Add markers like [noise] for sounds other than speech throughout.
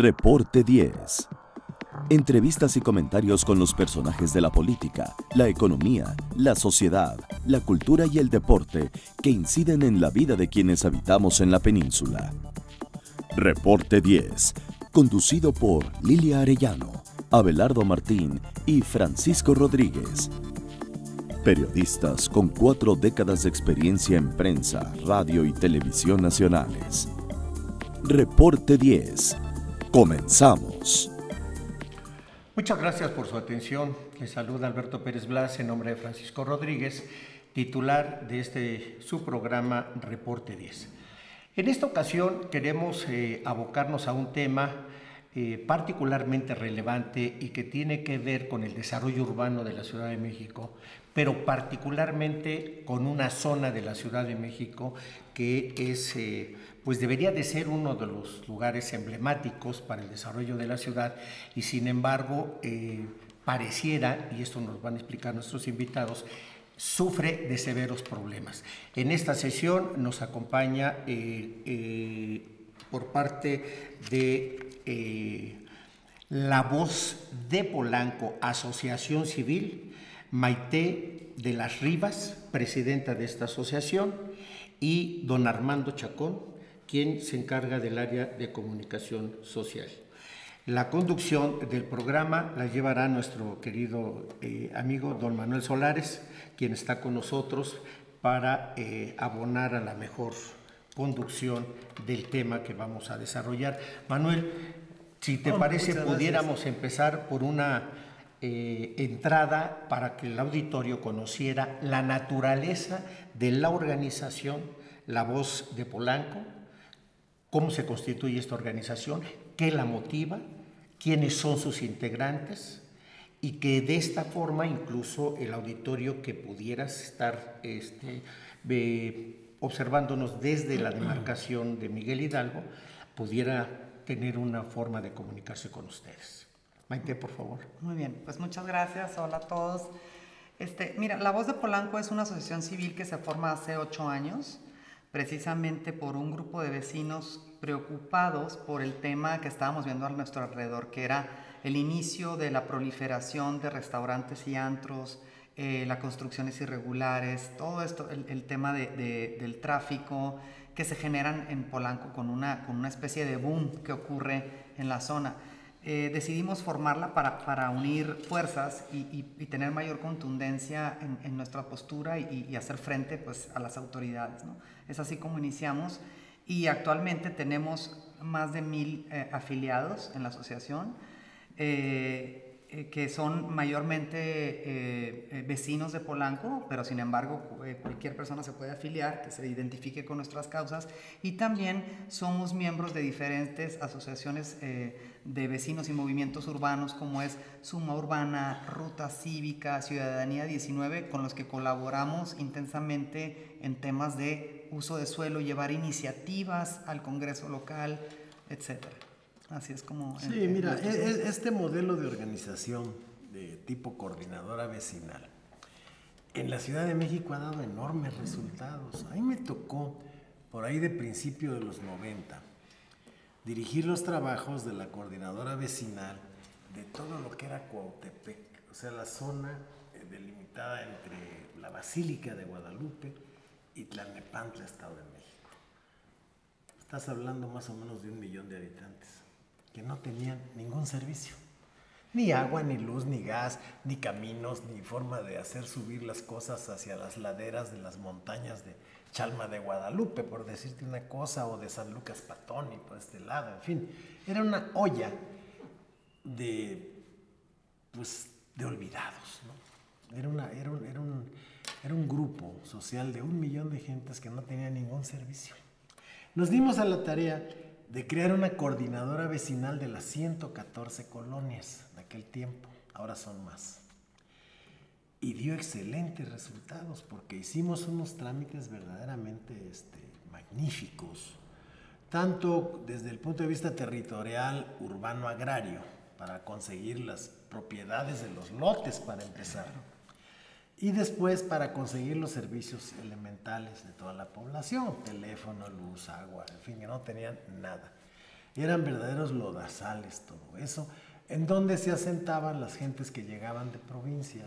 Reporte 10. Entrevistas y comentarios con los personajes de la política, la economía, la sociedad, la cultura y el deporte que inciden en la vida de quienes habitamos en la península. Reporte 10, conducido por Lilia Arellano, Abelardo Martín y Francisco Rodríguez. Periodistas con cuatro décadas de experiencia en prensa, radio y televisión nacionales. Reporte 10. Comenzamos. Muchas gracias por su atención. Les saluda Alberto Pérez Blas en nombre de Francisco Rodríguez, titular de este su programa Reporte 10. En esta ocasión queremos eh, abocarnos a un tema eh, particularmente relevante y que tiene que ver con el desarrollo urbano de la Ciudad de México, pero particularmente con una zona de la Ciudad de México que es, eh, pues debería de ser uno de los lugares emblemáticos para el desarrollo de la ciudad y sin embargo eh, pareciera, y esto nos van a explicar nuestros invitados, sufre de severos problemas. En esta sesión nos acompaña por parte de eh, la Voz de Polanco, Asociación Civil, Maite de las Rivas, presidenta de esta asociación, y don Armando Chacón, quien se encarga del área de comunicación social. La conducción del programa la llevará nuestro querido eh, amigo don Manuel Solares, quien está con nosotros para eh, abonar a la mejor conducción del tema que vamos a desarrollar. Manuel, si te parece, pudiéramos empezar por una eh, entrada para que el auditorio conociera la naturaleza de la organización La Voz de Polanco, cómo se constituye esta organización, qué la motiva, quiénes son sus integrantes y que de esta forma incluso el auditorio que pudiera estar este, observándonos desde la demarcación de Miguel Hidalgo, pudiera tener una forma de comunicarse con ustedes. Maite, por favor. Muy bien, pues muchas gracias. Hola a todos. Este, mira, La Voz de Polanco es una asociación civil que se forma hace ocho años, precisamente por un grupo de vecinos preocupados por el tema que estábamos viendo a nuestro alrededor, que era el inicio de la proliferación de restaurantes y antros, eh, las construcciones irregulares, todo esto, el, tema del tráfico que se generan en Polanco con una, con una especie de boom que ocurre en la zona. Eh, decidimos formarla para, para unir fuerzas y, tener mayor contundencia en, nuestra postura y, hacer frente pues, a las autoridades. ¿no? Es así como iniciamos y actualmente tenemos más de mil eh, afiliados en la asociación. Eh, eh, que son mayormente eh, eh, vecinos de Polanco, pero sin embargo cualquier persona se puede afiliar, que se identifique con nuestras causas, y también somos miembros de diferentes asociaciones de vecinos y movimientos urbanos, como es Suma Urbana, Ruta Cívica, Ciudadanía 19, con los que colaboramos intensamente en temas de uso de suelo, llevar iniciativas al Congreso local, etcétera. Así es como... Sí, mira, e, e, este modelo de organización de tipo coordinadora vecinal en la Ciudad de México ha dado enormes resultados. A mí me tocó, por ahí de principio de los 90, dirigir los trabajos de la coordinadora vecinal de todo lo que era Cuautepec, o sea, la zona eh, delimitada entre la Basílica de Guadalupe y Tlalnepantla, Estado de México. Estás hablando más o menos de un millón de habitantes que no tenían ningún servicio. Ni agua, ni luz, ni gas, ni caminos, ni forma de hacer subir las cosas hacia las laderas de las montañas de Chalma de Guadalupe, por decirte una cosa, o de San Lucas Patón y por este lado, en fin. Era una olla de, pues, de olvidados. Era, una, era, un, era, un, era un grupo social de un millón de gentes que no tenía ningún servicio. Nos dimos a la tarea de crear una coordinadora vecinal de las 114 colonias aquel tiempo, ahora son más. Y dio excelentes resultados porque hicimos unos trámites verdaderamente este, magníficos, tanto desde el punto de vista territorial, urbano, agrario, para conseguir las propiedades de los lotes para empezar y después para conseguir los servicios elementales de toda la población, teléfono, luz, agua, en fin, que no tenían nada. Eran verdaderos lodazales todo eso, en donde se asentaban las gentes que llegaban de provincia.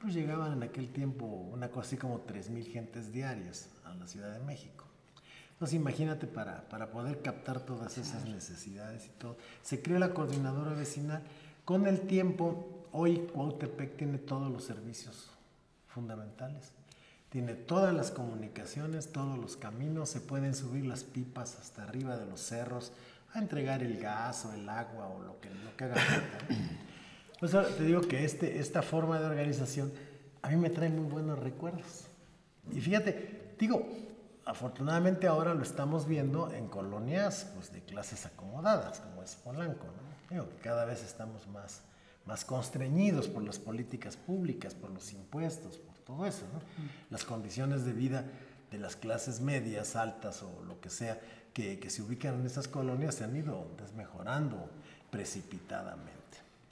Pues llegaban en aquel tiempo una cosa así como 3.000 gentes diarias a la Ciudad de México. Entonces imagínate para, para poder captar todas esas necesidades y todo. Se creó la coordinadora vecinal. Con el tiempo, hoy Cuautepec tiene todos los servicios fundamentales. Tiene todas las comunicaciones, todos los caminos, se pueden subir las pipas hasta arriba de los cerros a entregar el gas o el agua o lo que, lo que haga falta. Pues te digo que este, esta forma de organización a mí me trae muy buenos recuerdos. Y fíjate, digo, afortunadamente ahora lo estamos viendo en colonias pues, de clases acomodadas, como es Polanco. ¿no? cada vez estamos más, más constreñidos por las políticas públicas, por los impuestos, por todo eso. ¿no? Las condiciones de vida de las clases medias, altas o lo que sea, que, que se ubican en esas colonias se han ido desmejorando precipitadamente.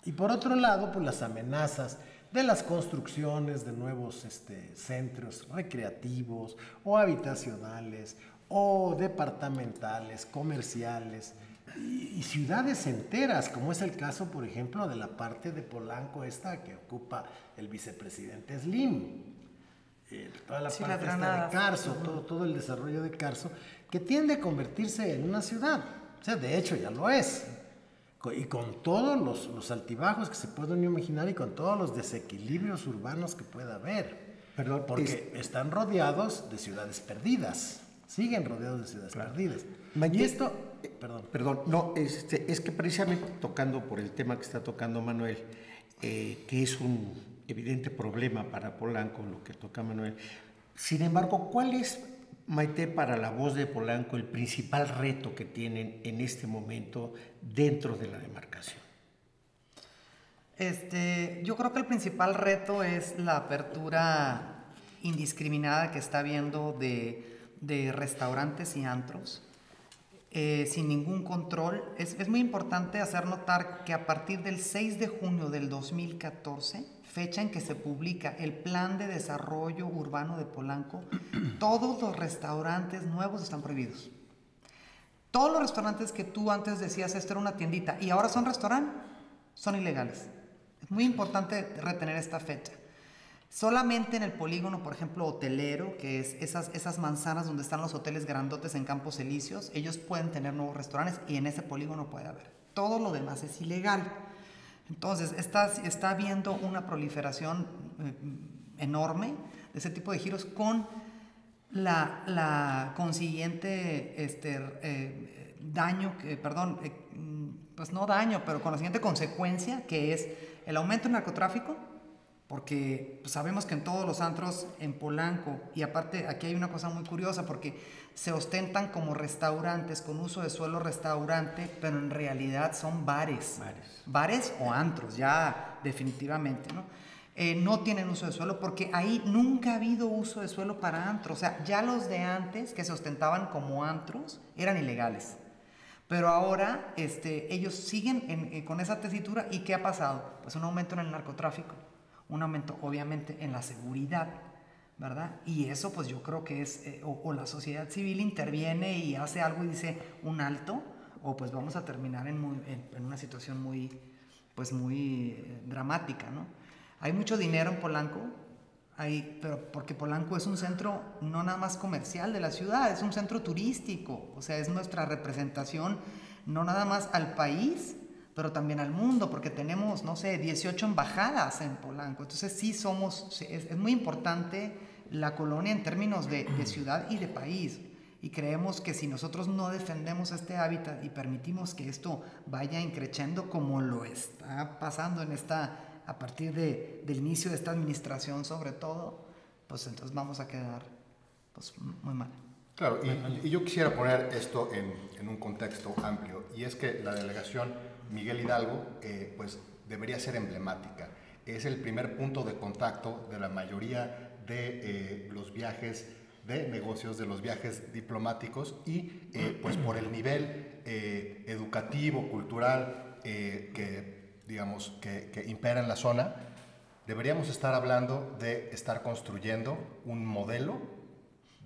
Y por otro lado, pues las amenazas de las construcciones de nuevos este, centros recreativos o habitacionales o departamentales, comerciales y, ciudades enteras, como es el caso, por ejemplo, de la parte de Polanco esta que ocupa el vicepresidente Slim. Eh, toda la parte de Carso, todo, todo el desarrollo de Carso, que tiende a convertirse en una ciudad. O sea, de hecho ya lo es y con todos los, los, altibajos que se pueden imaginar y con todos los desequilibrios urbanos que pueda haber. Perdón, porque están rodeados de ciudades perdidas, siguen rodeados de ciudades perdidas. y esto, eh, perdón. Perdón, no, este, es que precisamente tocando por el tema que está tocando Manuel, eh, que es un evidente problema para Polanco, lo que toca Manuel. Sin embargo, ¿cuál es Maite, para la voz de Polanco, el principal reto que tienen en este momento dentro de la demarcación. Este, yo creo que el principal reto es la apertura indiscriminada que está habiendo de, restaurantes y antros. Eh, sin ningún control. Es, es, muy importante hacer notar que a partir del 6 de junio del 2014, fecha en que se publica el Plan de Desarrollo Urbano de Polanco, [clears throat] todos los restaurantes nuevos están prohibidos. Todos los restaurantes que tú antes decías esto era una tiendita y ahora son restaurantes, son ilegales. Es muy importante retener esta fecha. Solamente en el polígono, por ejemplo, hotelero, que es esas, esas manzanas donde están los hoteles grandotes en Campos Elíseos, ellos pueden tener nuevos restaurantes y en ese polígono puede haber. Todo lo demás es ilegal. Entonces, está, está habiendo una proliferación eh, enorme de ese tipo de giros con la, consiguiente este, eh, daño, que, perdón, eh, pues no daño, pero con la siguiente consecuencia, que es el aumento del narcotráfico, porque pues, sabemos que en todos los antros en Polanco, y aparte aquí hay una cosa muy curiosa, porque se ostentan como restaurantes con uso de suelo restaurante, pero en realidad son bares. Bares. Bares o antros, ya definitivamente, ¿no? Eh, no tienen uso de suelo porque ahí nunca ha habido uso de suelo para antros. O sea, ya los de antes que se ostentaban como antros eran ilegales. Pero ahora este, ellos siguen eh, con esa tesitura y ¿qué ha pasado? Pues un aumento en el narcotráfico, un aumento obviamente en la seguridad, ¿verdad? Y eso pues yo creo que es, eh, o, la sociedad civil interviene y hace algo y dice un alto, o pues vamos a terminar en, una situación muy, pues muy eh, dramática, ¿no? Hay mucho dinero en Polanco, hay, pero porque Polanco es un centro no nada más comercial de la ciudad, es un centro turístico, o sea, es nuestra representación no nada más al país, pero también al mundo, porque tenemos, no sé, 18 embajadas en Polanco. Entonces sí somos, es, muy importante la colonia en términos de, ciudad y de país. Y creemos que si nosotros no defendemos este hábitat y permitimos que esto vaya increciendo como lo está pasando en esta, a partir de, del inicio de esta administración sobre todo, pues entonces vamos a quedar pues, muy mal. Claro, y, y yo quisiera poner esto en, en, un contexto amplio, y es que la delegación Miguel Hidalgo, eh, pues debería ser emblemática. Es el primer punto de contacto de la mayoría de eh, los viajes de negocios, de los viajes diplomáticos y eh, pues por el nivel educativo, cultural que, digamos, que, que impera en la zona, deberíamos estar hablando de estar construyendo un modelo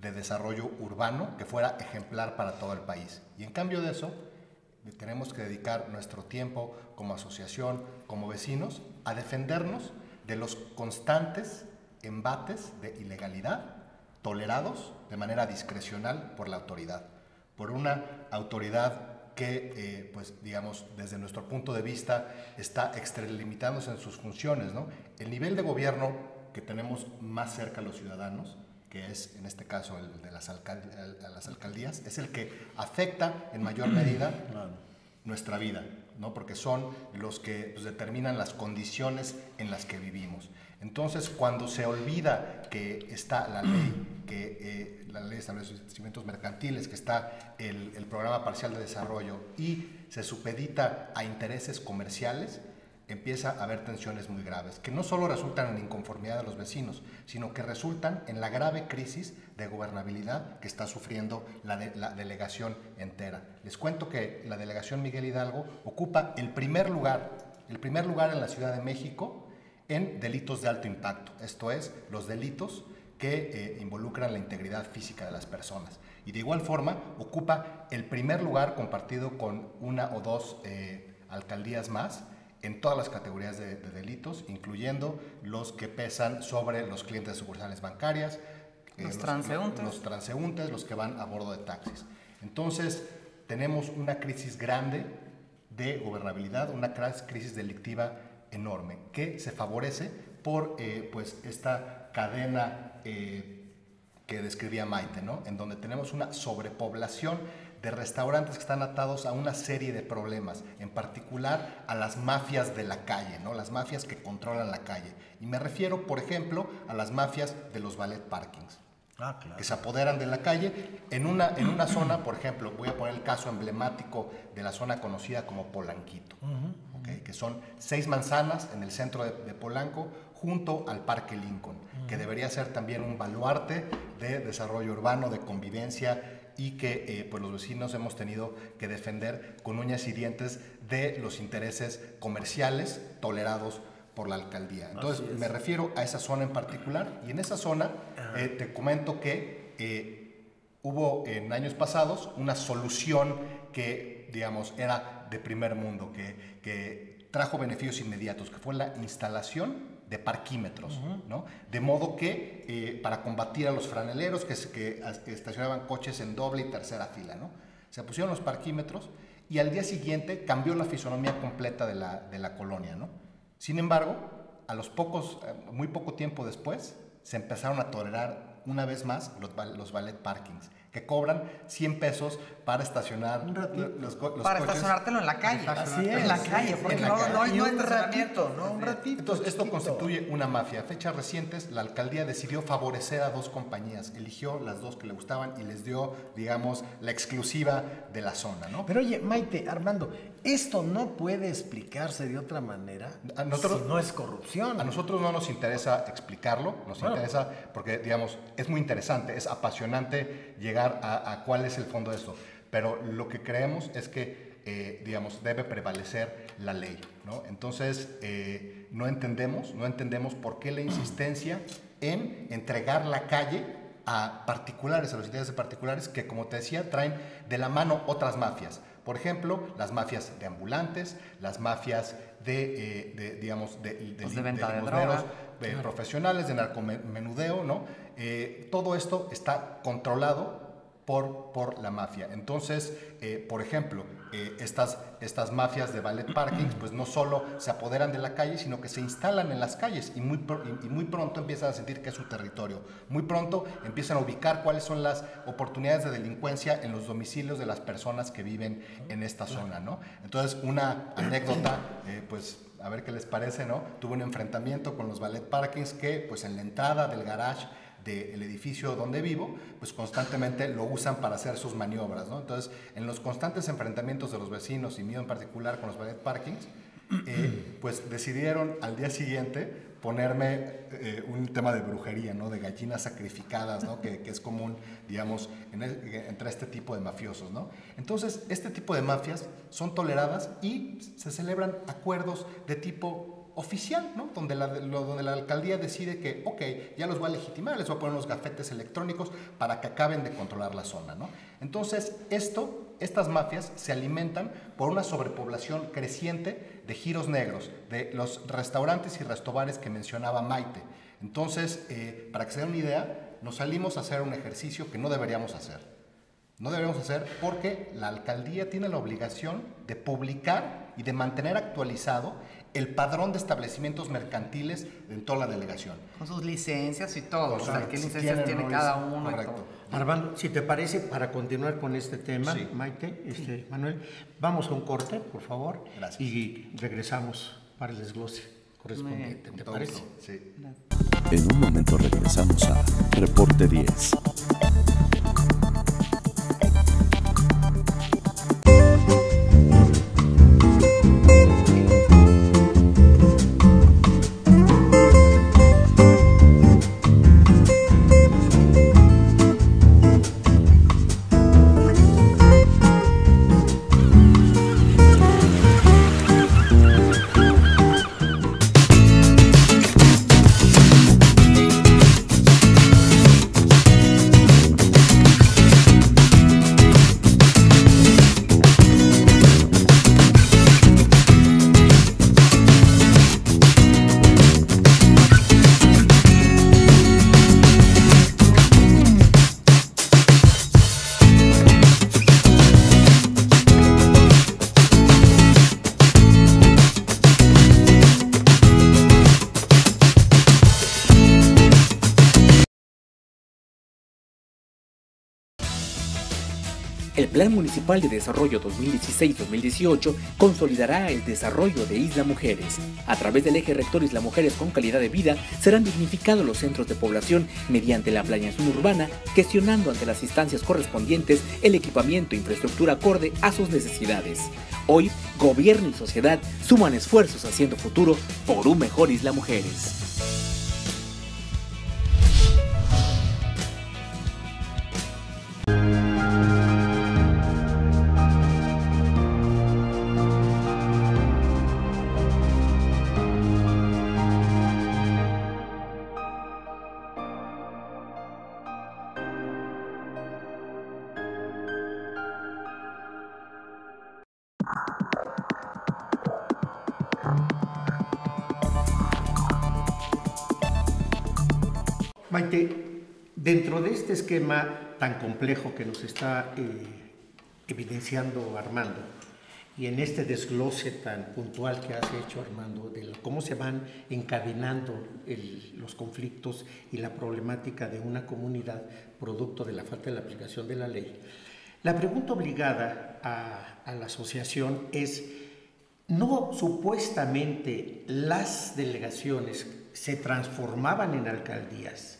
de desarrollo urbano que fuera ejemplar para todo el país. Y en cambio de eso, tenemos que dedicar nuestro tiempo como asociación, como vecinos, a defendernos de los constantes embates de ilegalidad tolerados de manera discrecional por la autoridad, por una autoridad que, eh, pues, digamos, desde nuestro punto de vista está extralimitándose en sus funciones. ¿no? El nivel de gobierno que tenemos más cerca a los ciudadanos, que es en este caso el de las, las alcaldías, es el que afecta en mayor medida [clears throat] nuestra vida, ¿no? porque son los que pues, determinan las condiciones en las que vivimos. Entonces, cuando se olvida que está la ley, [clears throat] que eh, la ley de establecimientos mercantiles, que está el, el, programa parcial de desarrollo y se supedita a intereses comerciales, empieza a haber tensiones muy graves, que no solo resultan en inconformidad de los vecinos, sino que resultan en la grave crisis de gobernabilidad que está sufriendo la, la delegación entera. Les cuento que la delegación Miguel Hidalgo ocupa el primer lugar, el primer lugar en la Ciudad de México en delitos de alto impacto, esto es, los delitos que eh, involucran la integridad física de las personas. Y de igual forma ocupa el primer lugar compartido con una o dos eh, alcaldías más en todas las categorías de, delitos, incluyendo los que pesan sobre los clientes de sucursales bancarias, eh, los, transeúntes. los transeúntes, los que van a bordo de taxis. Entonces, tenemos una crisis grande de gobernabilidad, una crisis delictiva enorme, que se favorece por eh, pues esta cadena eh, que describía Maite, ¿no? en donde tenemos una sobrepoblación de restaurantes que están atados a una serie de problemas, en particular a las mafias de la calle, ¿no? las mafias que controlan la calle. Y me refiero, por ejemplo, a las mafias de los ballet parkings. Ah, que se apoderan de la calle en una, en una zona, por ejemplo, voy a poner el caso emblemático de la zona conocida como Polanquito, que son seis manzanas en el centro de, de Polanco junto al Parque Lincoln, que debería ser también un baluarte de desarrollo urbano, de convivencia y que eh, pues los vecinos hemos tenido que defender con uñas y dientes de los intereses comerciales tolerados por la alcaldía. Entonces me refiero a esa zona en particular y en esa zona eh, te comento que eh, hubo en años pasados una solución que digamos era de primer mundo, que, que trajo beneficios inmediatos, que fue la instalación de parquímetros, ¿no? De modo que eh, para combatir a los franeleros que, estacionaban coches en doble y tercera fila. Se pusieron los parquímetros y al día siguiente cambió la fisonomía completa de la, de la colonia, ¿no? Sin embargo, a los pocos, eh, muy poco tiempo después, se empezaron a tolerar una vez más los, los ballet parkings que cobran 100 pesos para estacionar los, los Para estacionártelo en la calle. Así es. En la calle, porque no, no, hay un ratito, ¿no? Un ratito. Entonces, esto constituye una mafia. A fechas recientes, la alcaldía decidió favorecer a dos compañías. Eligió las dos que le gustaban y les dio, digamos, la exclusiva de la zona, ¿no? Pero oye, Maite, Armando, esto no puede explicarse de otra manera a nosotros, si no es corrupción. A nosotros no nos interesa explicarlo, nos interesa porque, digamos, es muy interesante, es apasionante llegar a, cuál es el fondo de esto. Pero lo que creemos es que, eh, digamos, debe prevalecer la ley. ¿no? Entonces, eh, no entendemos, no entendemos por qué la insistencia en entregar la calle a particulares, a los intereses de particulares que, como te decía, traen de la mano otras mafias. Por ejemplo, las mafias de ambulantes, las mafias de, eh, digamos, de, de, de, venta de, profesionales, de narcomenudeo, ¿no? Todo esto está controlado por, por la mafia. Entonces, eh, por ejemplo, eh, estas, estas mafias de ballet parkings, pues no solo se apoderan de la calle, sino que se instalan en las calles y muy, y muy pronto empiezan a sentir que es su territorio. Muy pronto empiezan a ubicar cuáles son las oportunidades de delincuencia en los domicilios de las personas que viven en esta zona, ¿no? Entonces, una anécdota, eh, pues a ver qué les parece, ¿no? Tuve un enfrentamiento con los ballet parkings que, pues en la entrada del garage, del edificio donde vivo, pues constantemente lo usan para hacer sus maniobras, ¿no? Entonces, en los constantes enfrentamientos de los vecinos y mío en particular con los ballet parkings, eh, [clears throat] pues decidieron al día siguiente ponerme eh, un tema de brujería, ¿no? De gallinas sacrificadas, ¿no? Que, que es común, digamos, entre este tipo de mafiosos, ¿no? Entonces, este tipo de mafias son toleradas y se celebran acuerdos de tipo oficial, ¿no? donde, la, donde la alcaldía decide que, ok, ya los voy a legitimar, les voy a poner unos gafetes electrónicos para que acaben de controlar la zona. ¿no? Entonces, esto, estas mafias se alimentan por una sobrepoblación creciente de giros negros, de los restaurantes y restobares que mencionaba Maite. Entonces, eh, para que se den una idea, nos salimos a hacer un ejercicio que no deberíamos hacer. No deberíamos hacer porque la alcaldía tiene la obligación de publicar y de mantener actualizado el padrón de establecimientos mercantiles en toda la delegación. Con sus licencias y todo, o sea, qué licencias tiene cada uno. Correcto. Armando, si te parece, para continuar con este tema, Maite, este, Manuel, vamos a un corte, por favor, Gracias. y regresamos para el desglose correspondiente. ¿Te parece? Sí. En un momento regresamos a Reporte 10. Plan Municipal de Desarrollo 2016-2018 consolidará el desarrollo de Isla Mujeres. A través del eje rector Isla Mujeres con calidad de vida, serán dignificados los centros de población mediante la planeación urbana, gestionando ante las instancias correspondientes el equipamiento e infraestructura acorde a sus necesidades. Hoy, gobierno y sociedad suman esfuerzos haciendo futuro por un mejor Isla Mujeres. Dentro de este esquema tan complejo que nos está eh, evidenciando Armando, y en este desglose tan puntual que has hecho, Armando, de cómo se van encadenando los conflictos y la problemática de una comunidad producto de la falta de la aplicación de la ley, la pregunta obligada a la asociación es, ¿no supuestamente las delegaciones se transformaban en alcaldías?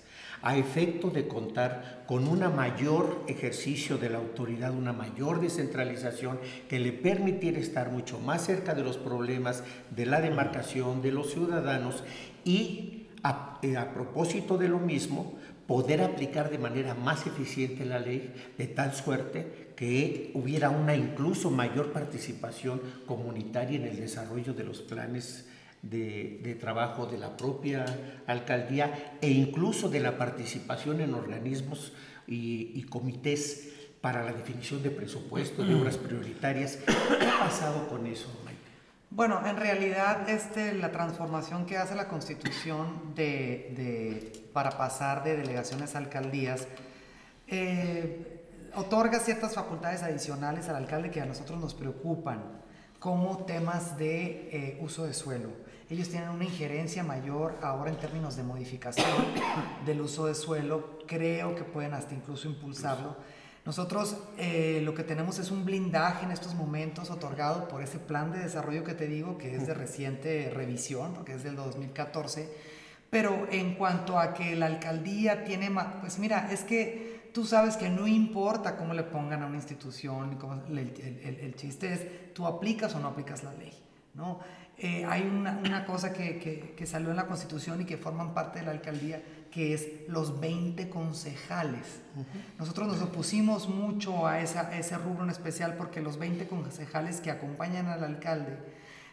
A efecto de contar con un mayor ejercicio de la autoridad, una mayor descentralización que le permitiera estar mucho más cerca de los problemas de la demarcación de los ciudadanos y a, eh, a propósito de lo mismo, poder aplicar de manera más eficiente la ley de tal suerte que hubiera una incluso mayor participación comunitaria en el desarrollo de los planes de, trabajo de la propia alcaldía e incluso de la participación en organismos y, comités para la definición de presupuestos, de obras prioritarias. ¿Qué ha pasado con eso, Maite? Bueno, en realidad este, la transformación que hace la Constitución de, para pasar de delegaciones a alcaldías eh, otorga ciertas facultades adicionales al alcalde que a nosotros nos preocupan, como temas de eh, uso de suelo ellos tienen una injerencia mayor ahora en términos de modificación [coughs] del uso de suelo, creo que pueden hasta incluso impulsarlo. Nosotros eh, lo que tenemos es un blindaje en estos momentos otorgado por ese plan de desarrollo que te digo, que es de reciente revisión, porque es del 2014. Pero en cuanto a que la alcaldía tiene más, pues mira, es que tú sabes que no importa cómo le pongan a una institución, cómo, el, el, el, chiste es, tú aplicas o no aplicas la ley, ¿no? Eh, hay una, una cosa que, que, que, salió en la Constitución y que forman parte de la alcaldía, que es los 20 concejales. Uh -huh. Nosotros nos opusimos mucho a, esa, a, ese rubro en especial porque los 20 concejales que acompañan al alcalde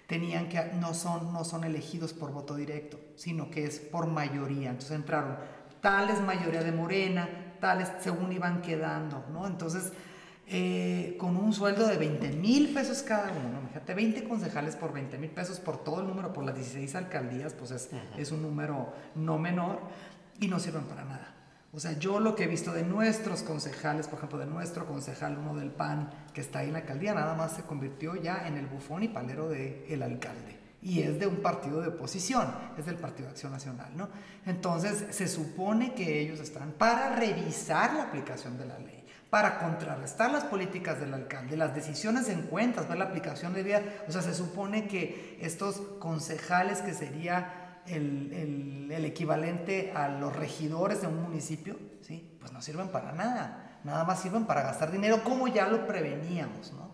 tenían que, no son, no son elegidos por voto directo, sino que es por mayoría. Entonces entraron tales mayoría de Morena, tales según iban quedando, ¿no? Entonces, eh, con un sueldo de 20 mil pesos cada uno, fíjate, 20 concejales por 20 mil pesos por todo el número, por las 16 alcaldías, pues es, es un número no menor y no sirven para nada. O sea, yo lo que he visto de nuestros concejales, por ejemplo, de nuestro concejal, uno del PAN, que está ahí en la alcaldía, nada más se convirtió ya en el bufón y palero del el alcalde. Y es de un partido de oposición, es del Partido de Acción Nacional, ¿no? Entonces, se supone que ellos están para revisar la aplicación de la ley, para contrarrestar las políticas del alcalde, las decisiones en cuentas, ver la aplicación de vida. O sea, se supone que estos concejales, que sería el, el, equivalente a los regidores de un municipio, ¿sí? pues no sirven para nada. Nada más sirven para gastar dinero como ya lo preveníamos. ¿no?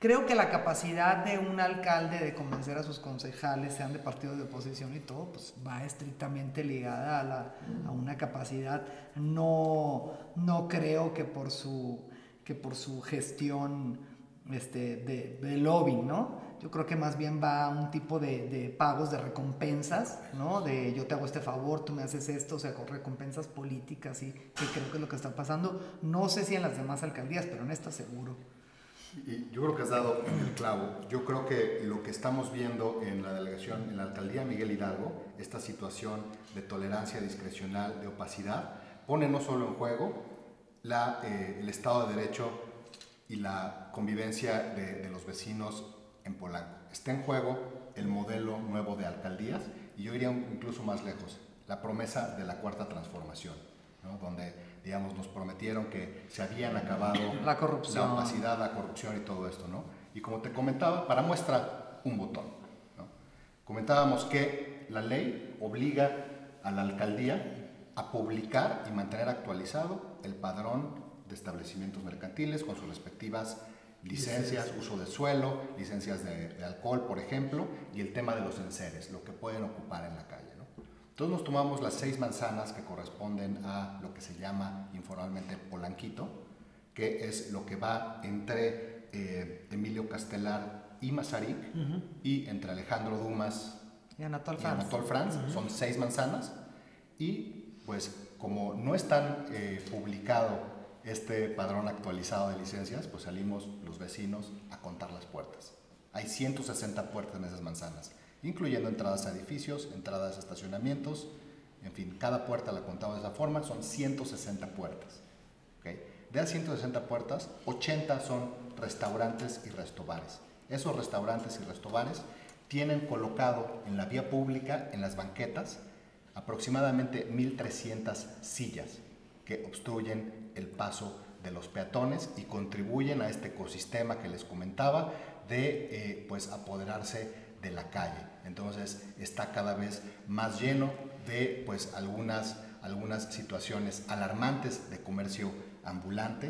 Creo que la capacidad de un alcalde de convencer a sus concejales, sean de partidos de oposición y todo, pues va estrictamente ligada a, la, a una capacidad. No, no creo que por su, que por su gestión este, de, de lobbying, ¿no? Yo creo que más bien va a un tipo de, pagos, de recompensas, ¿no? De yo te hago este favor, tú me haces esto, o sea, recompensas políticas y que creo que es lo que está pasando. No sé si en las demás alcaldías, pero en esta seguro. Y yo creo que has dado el clavo. Yo creo que lo que estamos viendo en la delegación, en la alcaldía Miguel Hidalgo, esta situación de tolerancia discrecional, de opacidad, pone no solo en juego la, eh, el Estado de Derecho y la convivencia de, de los vecinos en Polanco. Está en juego el modelo nuevo de alcaldías y yo iría incluso más lejos, la promesa de la cuarta transformación, ¿no? donde digamos, nos prometieron que se habían acabado [clears throat] la corrupción, la opacidad, la corrupción y todo esto, ¿no? Y como te comentaba, para muestra un botón, ¿no? Comentábamos que la ley obliga a la alcaldía a publicar y mantener actualizado el padrón de establecimientos mercantiles con sus respectivas licencias, uso de suelo, licencias de, de, alcohol, por ejemplo, y el tema de los enseres, lo que pueden ocupar en la calle. Entonces nos tomamos las seis manzanas que corresponden a lo que se llama informalmente Polanquito, que es lo que va entre eh, Emilio Castelar y Mazarik, uh -huh. y entre Alejandro Dumas y Anatol Anatol Franz. Uh -huh. Son seis manzanas, y pues como no están eh, publicado este padrón actualizado de licencias, pues salimos los vecinos a contar las puertas. Hay 160 puertas en esas manzanas, incluyendo entradas a edificios, entradas a estacionamientos, en fin, cada puerta la contaba de esa forma, son 160 puertas. De las 160 puertas, 80 son restaurantes y restobares. Esos restaurantes y restobares tienen colocado en la vía pública, en las banquetas, aproximadamente 1.300 sillas que obstruyen el paso de los peatones y contribuyen a este ecosistema que les comentaba de eh, pues apoderarse de la calle. Entonces está cada vez más lleno de pues algunas, algunas situaciones alarmantes de comercio ambulante.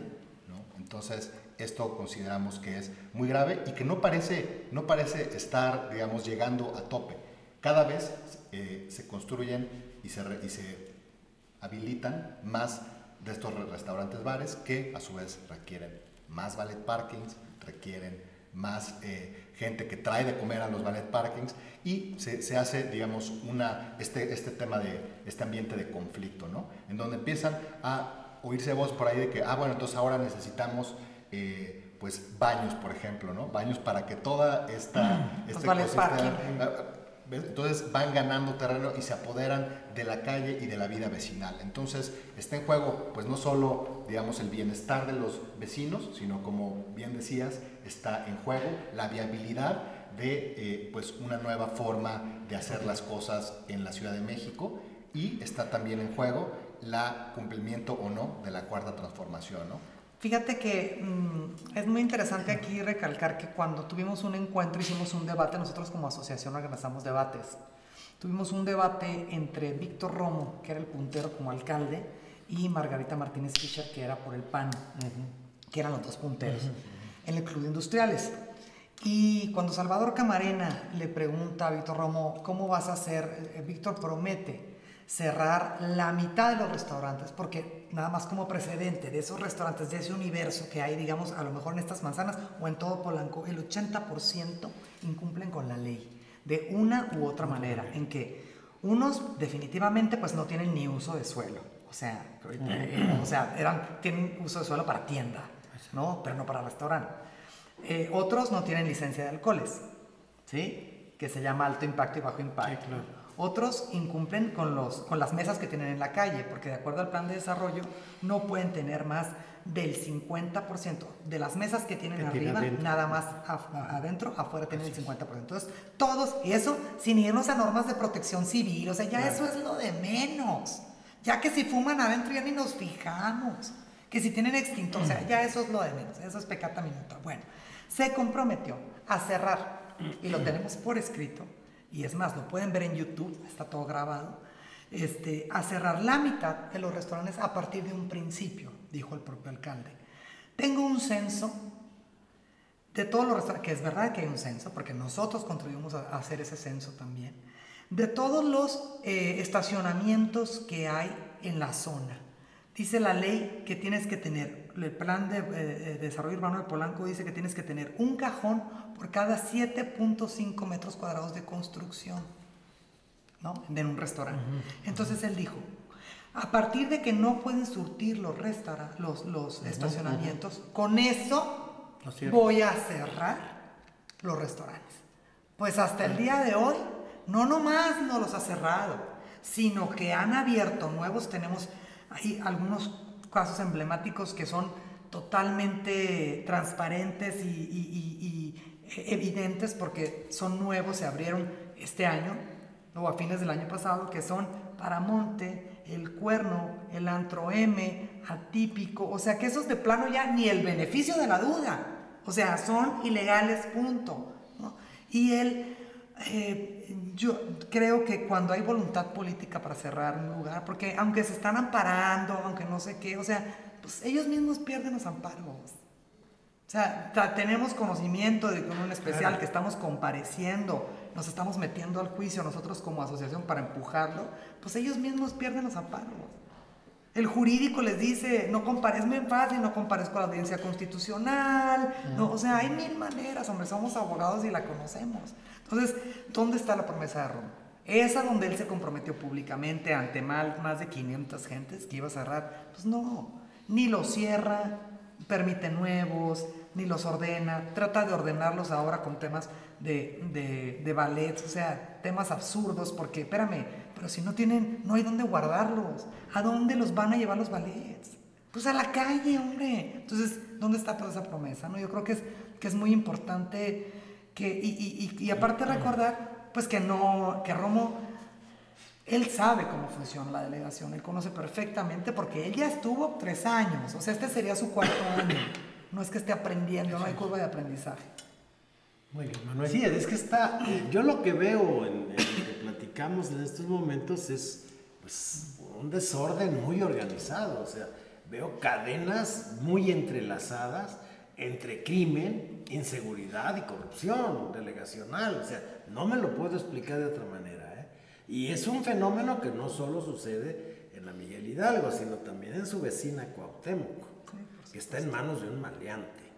¿no? Entonces esto consideramos que es muy grave y que no parece, no parece estar digamos llegando a tope. Cada vez eh, se construyen y se, y se habilitan más de estos restaurantes bares que a su vez requieren más ballet parkings, requieren más eh, gente que trae de comer a los ballet parkings y se, se, hace, digamos, una, este, este tema de este ambiente de conflicto, ¿no? En donde empiezan a oírse voz por ahí de que, ah, bueno, entonces ahora necesitamos, eh, pues, baños, por ejemplo, ¿no? Baños para que toda esta... Este ballet parking. Entonces van ganando terreno y se apoderan de la calle y de la vida vecinal. Entonces está en juego, pues no solo, digamos, el bienestar de los vecinos, sino como bien decías, está en juego la viabilidad de eh, pues una nueva forma de hacer las cosas en la Ciudad de México y está también en juego la cumplimiento o no de la cuarta transformación, ¿no? Fíjate que mmm, es muy interesante aquí recalcar que cuando tuvimos un encuentro, hicimos un debate, nosotros como asociación organizamos debates. Tuvimos un debate entre Víctor Romo, que era el puntero como alcalde, y Margarita Martínez Fischer, que era por el PAN, uh -huh. que eran los dos punteros, uh -huh. en el Club de Industriales. Y cuando Salvador Camarena le pregunta a Víctor Romo, ¿cómo vas a hacer? Víctor promete cerrar la mitad de los restaurantes, porque nada más como precedente de esos restaurantes, de ese universo que hay, digamos, a lo mejor en estas manzanas o en todo Polanco, el 80% incumplen con la ley, de una u otra manera, en que unos definitivamente pues no tienen ni uso de suelo, o sea, eh, o sea eran, tienen uso de suelo para tienda, ¿no? pero no para restaurante. Eh, otros no tienen licencia de alcoholes, ¿sí? que se llama alto impacto y bajo impacto. Otros incumplen con, los, con las mesas que tienen en la calle, porque de acuerdo al plan de desarrollo no pueden tener más del 50% de las mesas que tienen arriba, nada más adentro, afuera tienen el 50%. Entonces, todos, y eso sin irnos a normas de protección civil, o sea, ya eso es lo de menos. Ya que si fuman adentro ya ni nos fijamos. Que si tienen extintor, o sea, ya eso es lo de menos, eso es pecata minuta. Bueno, se comprometió a cerrar, y lo tenemos por escrito, y es más, lo pueden ver en YouTube, está todo grabado, este, a cerrar la mitad de los restaurantes a partir de un principio, dijo el propio alcalde. Tengo un censo de todos los restaurantes, que es verdad que hay un censo, porque nosotros contribuimos a hacer ese censo también, de todos los eh, estacionamientos que hay en la zona. Dice la ley que tienes que tener, el plan de eh, desarrollo urbano de Polanco dice que tienes que tener un cajón por cada 7.5 metros cuadrados de construcción, ¿no? En un restaurante. Entonces él dijo, a partir de que no pueden surtir los, los, los estacionamientos, con eso voy a cerrar los restaurantes. Pues hasta el día de hoy, no nomás no los ha cerrado, sino que han abierto nuevos, tenemos ahí algunos casos emblemáticos que son totalmente transparentes y evidentes porque son nuevos, se abrieron este año o a fines del año pasado, que son Paramonte, El Cuerno, el Antro M, Atípico, o sea que esos de plano ya ni el beneficio de la duda, o sea, son ilegales, punto. Y él, eh, yo creo que cuando hay voluntad política para cerrar un lugar, porque aunque se están amparando, aunque no sé qué, o sea, pues ellos mismos pierden los amparos. O sea, tenemos conocimiento de que un especial que estamos compareciendo, nos estamos metiendo al juicio nosotros como asociación para empujarlo, pues ellos mismos pierden los amparos. El jurídico les dice, no comparezco en fácil, no comparezco a la audiencia constitucional, no, o sea, hay mil maneras, hombre, somos abogados y la conocemos. Entonces, ¿dónde está la promesa de Roma? Esa donde él se comprometió públicamente ante más de 500 gentes que iba a cerrar, pues no, ni lo cierra, permite nuevos, ni los ordena, trata de ordenarlos ahora con temas de, de, de ballets, o sea, temas absurdos, porque espérame, pero si no tienen, no hay dónde guardarlos, ¿a dónde los van a llevar los ballets? Pues a la calle, hombre. Entonces, ¿dónde está toda esa promesa? No? Yo creo que es, que es muy importante que, y, y, y aparte recordar, pues que no, que Romo, él sabe cómo funciona la delegación, él conoce perfectamente porque él ya estuvo tres años, o sea, este sería su cuarto año. No es que esté aprendiendo, no hay curva de aprendizaje. Muy bien, Manuel. Sí, es que está, yo lo que veo en, lo que platicamos en estos momentos es pues, un desorden muy organizado, o sea, veo cadenas muy entrelazadas entre crimen, inseguridad y corrupción delegacional, o sea, no me lo puedo explicar de otra manera. ¿eh? Y es un fenómeno que no solo sucede en la Miguel Hidalgo, sino también en su vecina Cuauhtémoc que está en manos de un maleante.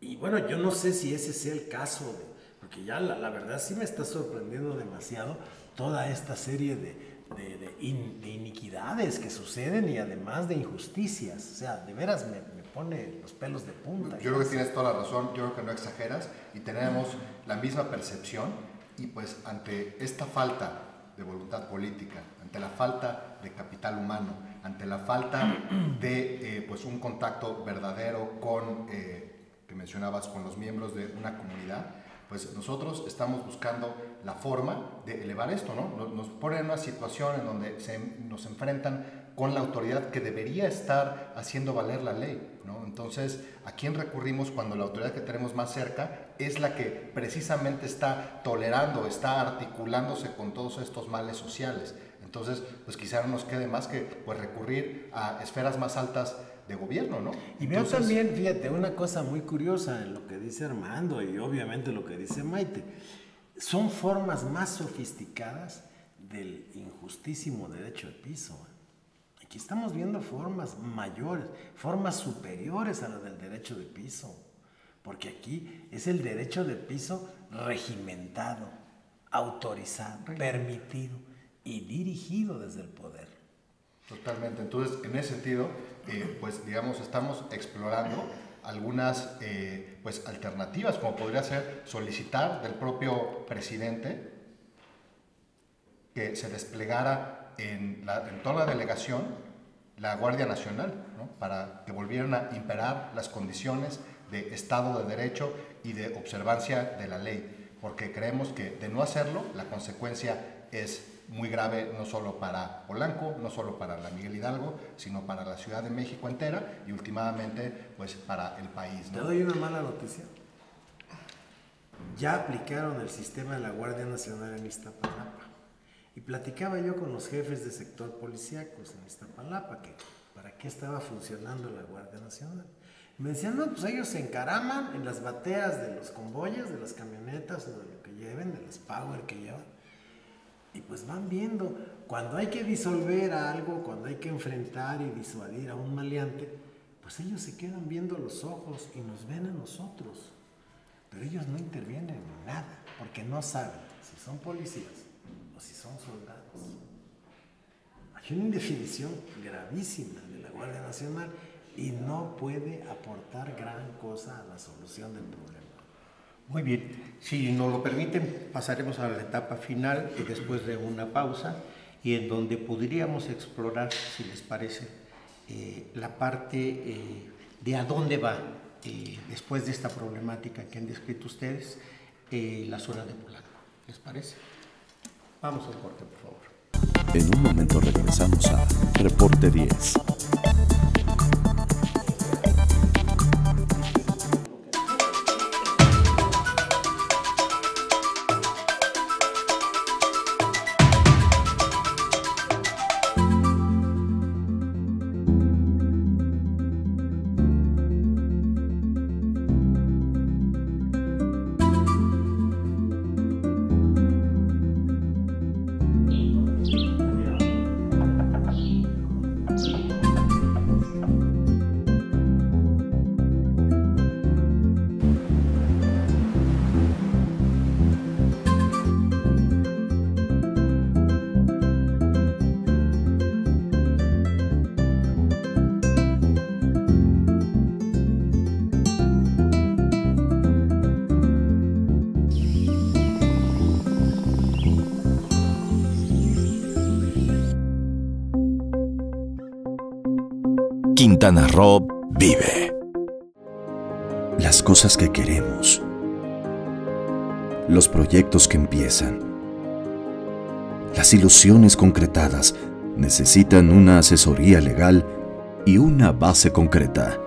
Y bueno, yo no sé si ese sea el caso, porque ya la, verdad sí me está sorprendiendo demasiado toda esta serie de, de, iniquidades que suceden y además de injusticias. O sea, de veras me, pone los pelos de punta. Yo creo que tienes toda la razón, yo creo que no exageras y tenemos la misma percepción y pues ante esta falta de voluntad política, ante la falta de capital humano, ante la falta de eh, pues un contacto verdadero con, eh, mencionabas, con los miembros de una comunidad, pues nosotros estamos buscando la forma de elevar esto, ¿no? Nos, ponen en una situación en donde se, nos enfrentan con la autoridad que debería estar haciendo valer la ley, ¿no? Entonces, ¿a quién recurrimos cuando la autoridad que tenemos más cerca es la que precisamente está tolerando, está articulándose con todos estos males sociales? Entonces, pues quizá no nos quede más que pues, recurrir a esferas más altas de gobierno, ¿no? Y veo también, fíjate, una cosa muy curiosa en lo que dice Armando y obviamente lo que dice Maite. Son formas más sofisticadas del injustísimo derecho de piso. Aquí estamos viendo formas mayores, formas superiores a las del derecho de piso, porque aquí es el derecho de piso regimentado, autorizado, permitido y dirigido desde el poder. Totalmente. Entonces, en ese sentido, eh, pues digamos, estamos explorando algunas eh, pues, alternativas, como podría ser solicitar del propio presidente que se desplegara en, en toda la delegación la Guardia Nacional, para que volvieran a imperar las condiciones de Estado de Derecho y de observancia de la ley, porque creemos que de no hacerlo, la consecuencia es muy grave no solo para Polanco, no solo para la Miguel Hidalgo, sino para la Ciudad de México entera y últimamente pues para el país. Te doy una mala noticia. Ya aplicaron el sistema de la Guardia Nacional en Iztapalapa. Y platicaba yo con los jefes de sector policíacos en Iztapalapa que para qué estaba funcionando la Guardia Nacional. me decían, no, pues ellos se encaraman en las bateas de los convoyes, de las camionetas o de lo que lleven, de las power que llevan y pues van viendo, cuando hay que disolver algo, cuando hay que enfrentar y disuadir a un maleante, pues ellos se quedan viendo los ojos y nos ven a nosotros. Pero ellos no intervienen en nada, porque no saben si son policías o si son soldados. Hay una indefinición gravísima de la Guardia Nacional y no puede aportar gran cosa a la solución del problema. Muy bien, si nos lo permiten, pasaremos a la etapa final después de una pausa y en donde podríamos explorar, si les parece, eh, la parte eh, de a dónde va, eh, después de esta problemática que han descrito ustedes, la zona de Polanco. ¿Les parece? Vamos al corte, por favor. En un momento regresamos a Reporte 10. Quintana Roo vive. Las cosas que queremos. Los proyectos que empiezan. Las ilusiones concretadas necesitan una asesoría legal y una base concreta.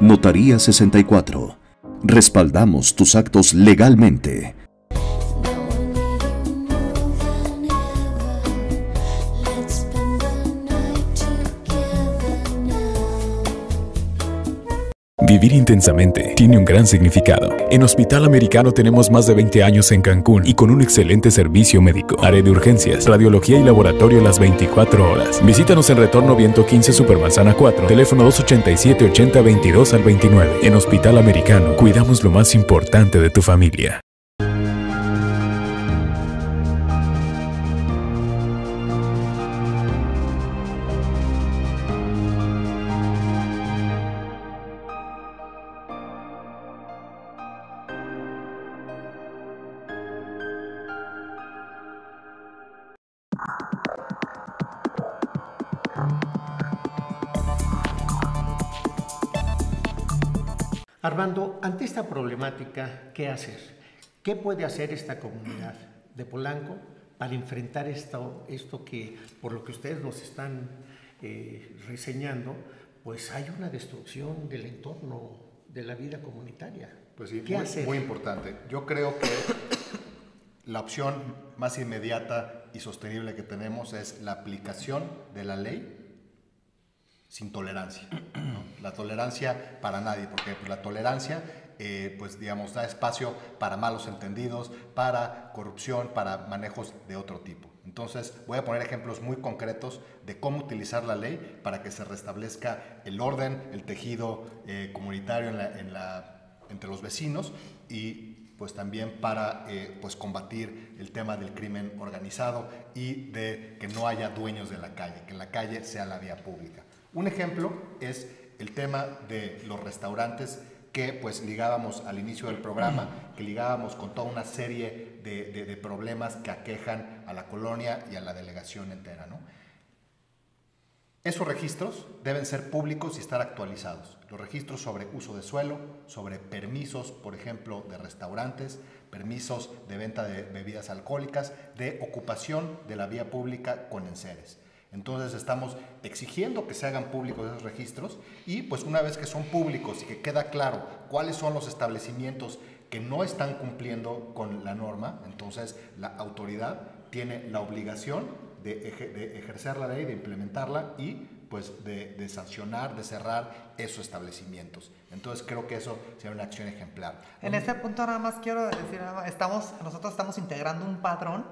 Notaría 64. Respaldamos tus actos legalmente. Vivir intensamente tiene un gran significado. En Hospital Americano tenemos más de 20 años en Cancún y con un excelente servicio médico. Área de urgencias, radiología y laboratorio las 24 horas. Visítanos en Retorno Viento 15 Supermanzana 4, teléfono 287 80 22 al 29. En Hospital Americano cuidamos lo más importante de tu familia. Armando, ante esta problemática, ¿qué hacer? ¿Qué puede hacer esta comunidad de Polanco para enfrentar esto, esto que, por lo que ustedes nos están eh, reseñando, pues hay una destrucción del entorno de la vida comunitaria? Pues sí, ¿Qué muy, hacer? muy importante. Yo creo que la opción más inmediata y sostenible que tenemos es la aplicación de la ley sin tolerancia. La tolerancia para nadie, porque la tolerancia eh, pues digamos, da espacio para malos entendidos, para corrupción, para manejos de otro tipo. Entonces, voy a poner ejemplos muy concretos de cómo utilizar la ley para que se restablezca el orden, el tejido eh, comunitario entre los vecinos y pues también para eh, pues combatir el tema del crimen organizado y de que no haya dueños de la calle, que la calle sea la vía pública. Un ejemplo es el tema de los restaurantes que pues ligábamos al inicio del programa, que ligábamos con toda una serie de, problemas que aquejan a la colonia y a la delegación entera. ¿no? Esos registros deben ser públicos y estar actualizados. Los registros sobre uso de suelo, sobre permisos, por ejemplo, de restaurantes, permisos de venta de bebidas alcohólicas, de ocupación de la vía pública con enseres. Entonces estamos exigiendo que se hagan públicos esos registros y pues una vez que son públicos y que queda claro cuáles son los establecimientos que no están cumpliendo con la norma, entonces la autoridad tiene la obligación de, ejercer la ley, de implementarla y pues de, sancionar, de cerrar esos establecimientos. Entonces creo que eso sería una acción ejemplar. En ese punto nada más quiero decir, estamos, nosotros estamos integrando un padrón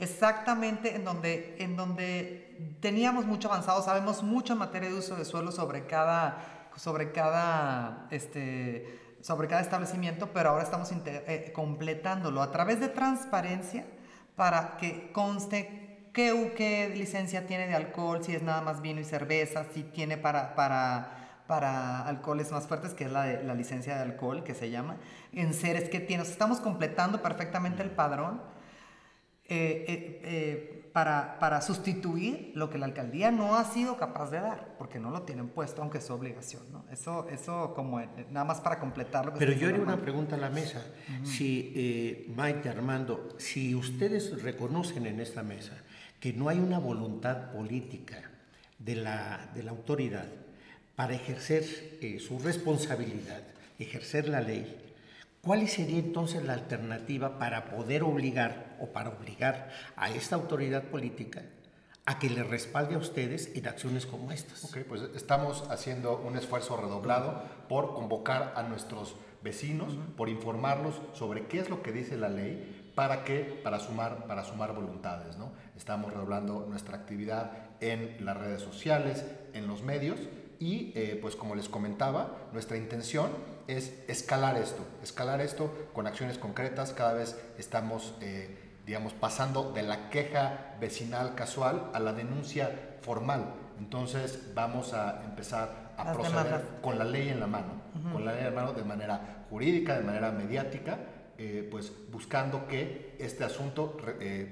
exactamente en donde, en donde teníamos mucho avanzado, sabemos mucho en materia de uso de suelo sobre cada, sobre cada, este, sobre cada establecimiento, pero ahora estamos eh, completándolo a través de transparencia para que conste qué, qué licencia tiene de alcohol, si es nada más vino y cerveza, si tiene para, para, para alcoholes más fuertes, que es la, de, la licencia de alcohol que se llama, en seres que tiene. estamos completando perfectamente el padrón eh, eh, eh, para, para, sustituir lo que la alcaldía no ha sido capaz de dar, porque no lo tienen puesto, aunque es su obligación. ¿no? Eso, eso como nada más para completarlo. Pero yo haría una pregunta a la mesa. Si, Maite, Armando, si ustedes reconocen en esta mesa que no hay una voluntad política de la, de la autoridad para ejercer su responsabilidad, ejercer la ley, ¿Cuál sería entonces la alternativa para poder obligar o para obligar a esta autoridad política a que le respalde a ustedes en acciones como estas? Ok, pues estamos haciendo un esfuerzo redoblado por convocar a nuestros vecinos, por informarlos sobre qué es lo que dice la ley para que para sumar para sumar voluntades, ¿no? Estamos redoblando nuestra actividad en las redes sociales, en los medios y eh, pues como les comentaba, nuestra intención es escalar esto, escalar esto con acciones concretas. Cada vez estamos, eh, digamos, pasando de la queja vecinal casual a la denuncia formal. Entonces vamos a empezar a proceder con la ley en la mano, con la ley en la mano de manera jurídica, de manera mediática, eh, pues buscando que este asunto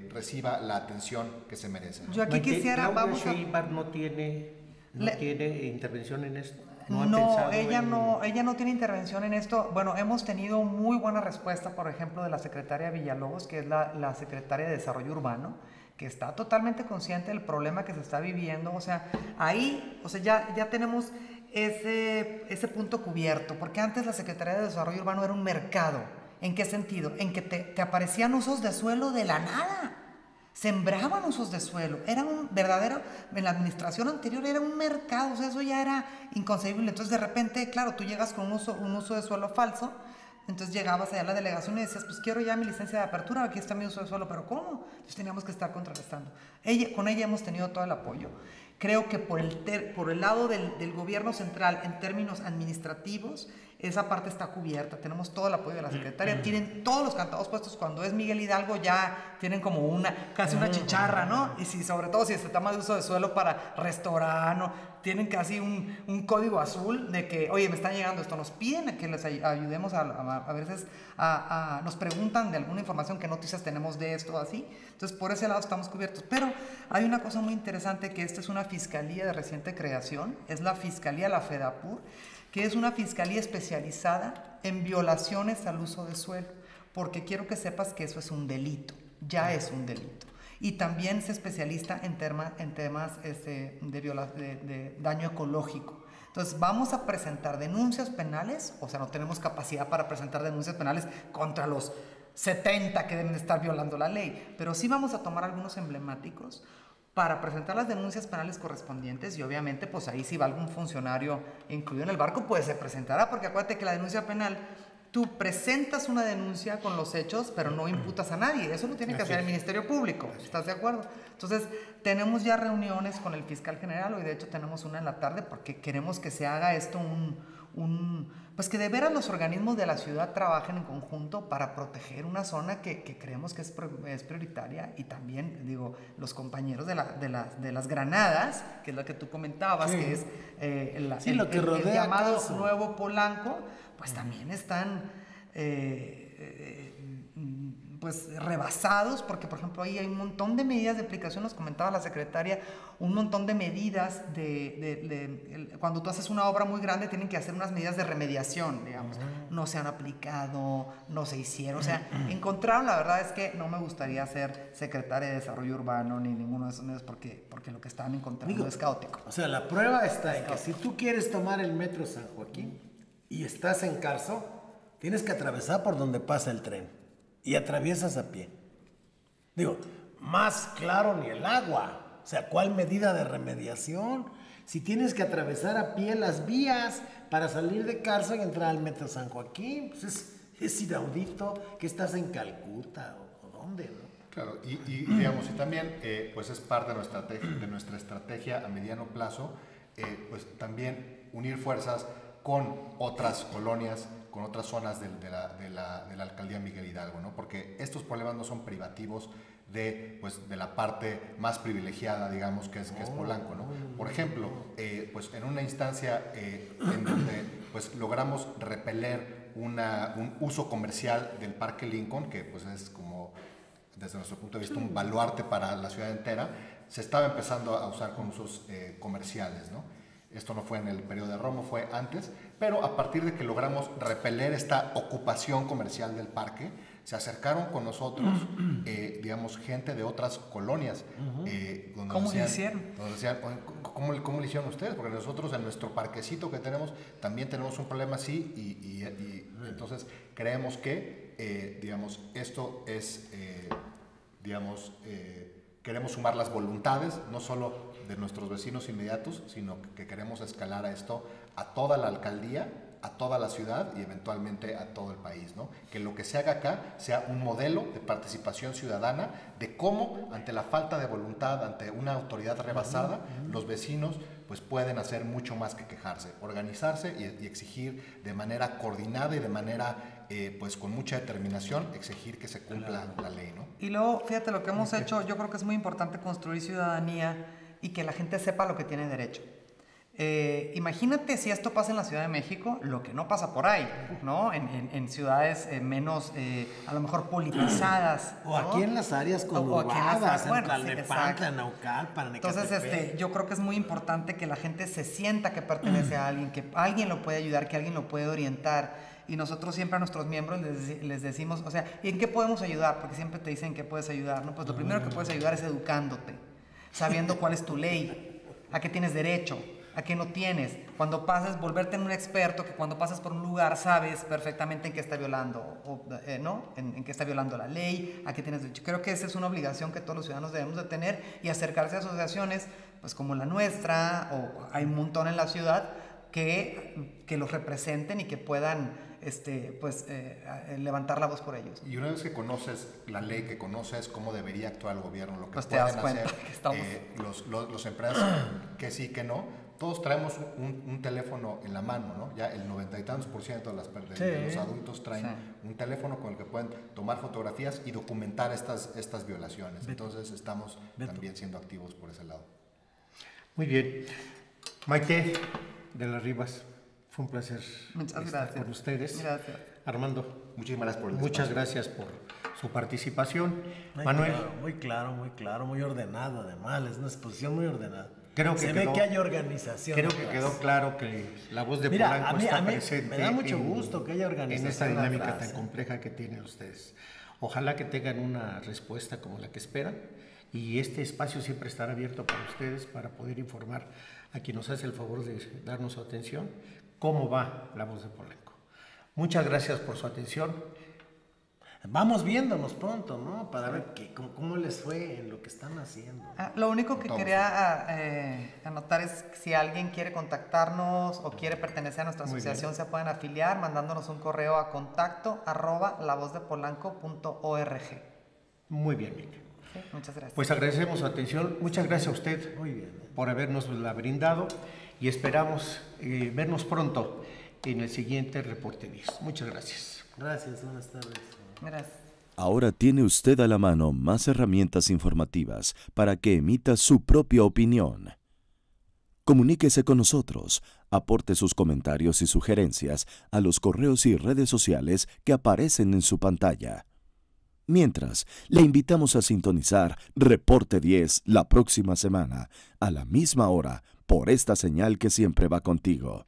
reciba la atención que se merece. Yo aquí quisiera, vamos a... no tiene ¿No tiene intervención en esto? No, ella no, ella no tiene intervención en esto. Bueno, hemos tenido muy buena respuesta, por ejemplo, de la secretaria Villalobos, que es la, la secretaria de Desarrollo Urbano, que está totalmente consciente del problema que se está viviendo. O sea, ahí, o sea, ya, ya tenemos ese, ese punto cubierto, porque antes la Secretaría de Desarrollo Urbano era un mercado. ¿En qué sentido? En que te, te aparecían usos de suelo de la nada sembraban usos de suelo. Era un verdadero, en la administración anterior era un mercado, o sea, eso ya era inconcebible. Entonces, de repente, claro, tú llegas con un uso, un uso de suelo falso, entonces llegabas allá a la delegación y decías, pues quiero ya mi licencia de apertura, aquí está mi uso de suelo, pero ¿cómo? Entonces teníamos que estar contrarrestando. Ella, con ella hemos tenido todo el apoyo. Creo que por el, por el lado del, del gobierno central, en términos administrativos, esa parte está cubierta, tenemos todo el apoyo de la secretaria, mm. tienen todos los cantados puestos, cuando es Miguel Hidalgo ya tienen como una, casi una mm. chicharra, ¿no? Y si sobre todo si este tema de uso de suelo para restaurante, tienen casi un, un, código azul de que, oye, me están llegando esto, nos piden que les ayudemos a, a, veces, a, nos preguntan de alguna información, qué noticias tenemos de esto, así. Entonces, por ese lado estamos cubiertos. Pero hay una cosa muy interesante, que esta es una fiscalía de reciente creación, es la Fiscalía La FEDAPUR, que es una fiscalía especializada en violaciones al uso de suelo, porque quiero que sepas que eso es un delito, ya es un delito. Y también se especialista en, en temas este, de, de daño ecológico. Entonces vamos a presentar denuncias penales, o sea, no tenemos capacidad para presentar denuncias penales contra los 70 que deben estar violando la ley, pero sí vamos a tomar algunos emblemáticos para presentar las denuncias penales correspondientes y obviamente pues ahí si va algún funcionario incluido en el barco pues se presentará porque acuérdate que la denuncia penal tú presentas una denuncia con los hechos, pero no imputas a nadie. Eso lo tiene que hacer el Ministerio Público. ¿Estás de acuerdo? Entonces, tenemos ya reuniones con el fiscal general, hoy de hecho tenemos una en la tarde, porque queremos que se haga esto un, un pues que de veras los organismos de la ciudad trabajen en conjunto para proteger una zona que, que creemos que es, es, prioritaria y también, digo, los compañeros de, la, de, la, de, las granadas, que es lo que tú comentabas, que es eh, el, sí, lo que rodea el, llamado Nuevo Polanco, pues también están... Eh, eh, pues rebasados, porque por ejemplo ahí hay un montón de medidas de aplicación, nos comentaba la secretaria, un montón de medidas de, de, de cuando tú haces una obra muy grande tienen que hacer unas medidas de remediación, digamos, no se han aplicado, no se hicieron, o sea, [clears throat] encontraron, la verdad es que no me gustaría ser secretaria de Desarrollo Urbano ni ninguno de esos medios porque, porque lo que están encontrando Digo, es caótico. O sea, la prueba está en que si tú quieres tomar el metro San Joaquín y estás en Carso, tienes que atravesar por donde pasa el tren y atraviesas a pie. Digo, más claro ni el agua. O sea, ¿cuál medida de remediación? Si tienes que atravesar a pie las vías para salir de Carso y entrar al Metro San Joaquín, pues es, es inaudito que estás en Calcuta o, dónde, ¿no? Claro, y, [clears throat] digamos, y también eh, pues es parte de nuestra, de nuestra estrategia a mediano plazo, eh, pues también unir fuerzas con otras colonias, con otras zonas de, de, la, de, la, de, la, alcaldía Miguel Hidalgo, ¿no? porque estos problemas no son privativos de, pues, de la parte más privilegiada, digamos, que es, que es Polanco. ¿no? Por ejemplo, eh, pues en una instancia eh, en donde pues, logramos repeler una, un uso comercial del Parque Lincoln, que pues, es como, desde nuestro punto de vista, un baluarte para la ciudad entera, se estaba empezando a usar con usos eh, comerciales. ¿no? Esto no fue en el periodo de Romo, fue antes, pero a partir de que logramos repeler esta ocupación comercial del parque, se acercaron con nosotros, [clears throat] eh, digamos, gente de otras colonias. Eh, donde ¿Cómo decían, lo hicieron? Donde decían, ¿cómo, ¿cómo, lo hicieron ustedes? Porque nosotros en nuestro parquecito que tenemos también tenemos un problema así y, y, y entonces creemos que, eh, digamos, esto es, digamos, queremos sumar las voluntades, no solo de nuestros vecinos inmediatos, sino que queremos escalar a esto a toda la alcaldía, a toda la ciudad y eventualmente a todo el país. ¿no? Que lo que se haga acá sea un modelo de participación ciudadana de cómo, ante la falta de voluntad, ante una autoridad rebasada, los vecinos pues pueden hacer mucho más que quejarse, organizarse y, y exigir de manera coordinada y de manera eh, pues con mucha determinación exigir que se cumpla claro. la ley. ¿no? Y luego, fíjate, lo que hemos hecho, yo creo que es muy importante construir ciudadanía y que la gente sepa lo que tiene derecho. Eh, imagínate si esto pasa en la Ciudad de México, lo que no pasa por ahí, ¿no? En, en, en ciudades eh, menos, eh, a lo mejor politizadas. [clears throat] O ¿no? aquí en las áreas conurbadas, en, bueno, sí, Naucalpan, Entonces, este, yo creo que es muy importante que la gente se sienta que pertenece a alguien, que alguien lo puede ayudar, que alguien lo puede orientar. Y nosotros siempre a nuestros miembros les, les decimos, o sea, ¿y en qué podemos ayudar? Porque siempre te dicen que puedes ayudar, ¿no? Pues lo primero que puedes ayudar es educándote, sabiendo cuál es tu ley, a qué tienes derecho, a qué no tienes. Cuando pases, volverte en un experto que cuando pasas por un lugar sabes perfectamente en qué está violando, o, eh, ¿no? En, en, qué está violando la ley, a qué tienes derecho. Creo que esa es una obligación que todos los ciudadanos debemos de tener y acercarse a asociaciones pues como la nuestra, o hay un montón en la ciudad, que, que los representen y que puedan este, pues, eh, levantar la voz por ellos. Y una vez que conoces la ley, que conoces cómo debería actuar el gobierno, lo que pues pueden te das cuenta hacer que estamos... eh, los, los, los, empresas [clears throat] que sí, que no, todos traemos un, un, teléfono en la mano, ¿no? Ya el noventa y tantos por ciento de, las, de, sí. de los adultos traen sí. un teléfono con el que pueden tomar fotografías y documentar estas, estas violaciones. Beto. Entonces estamos Beto. también siendo activos por ese lado. Muy bien. Maite de las Rivas, fue un placer Muchas estar gracias. con ustedes. Gracias. Armando, muchísimas gracias por el Muchas espacio. gracias por su participación. Muy Manuel. Claro, muy claro, muy claro, muy ordenado además, es una exposición muy ordenada. Creo que Se quedó, ve que hay organización. Creo que quedó claro que la voz de Mira, Polanco a mí, está a mí presente. Me da mucho en, gusto que haya organización. En esta dinámica tan compleja que tienen ustedes. Ojalá que tengan una respuesta como la que esperan y este espacio siempre estará abierto para ustedes para poder informar a quien nos hace el favor de darnos su atención cómo va la voz de Polanco. Muchas gracias por su atención. vamos viéndonos pronto, ¿no? Para ver qué, cómo, les fue en lo que están haciendo. Ah, lo único que quería ah, eh, anotar es que si alguien quiere contactarnos o quiere pertenecer a nuestra asociación, se pueden afiliar mandándonos un correo a contacto arroba lavozdepolanco.org. Muy bien, Miguel. muchas gracias. Pues agradecemos su atención. Muchas gracias a usted por habernos la brindado y esperamos eh, vernos pronto en el siguiente reporte 10. Muchas gracias. Gracias, buenas tardes. Gracias. Ahora tiene usted a la mano más herramientas informativas para que emita su propia opinión. Comuníquese con nosotros, aporte sus comentarios y sugerencias a los correos y redes sociales que aparecen en su pantalla. Mientras, le invitamos a sintonizar Reporte 10 la próxima semana, a la misma hora, por esta señal que siempre va contigo.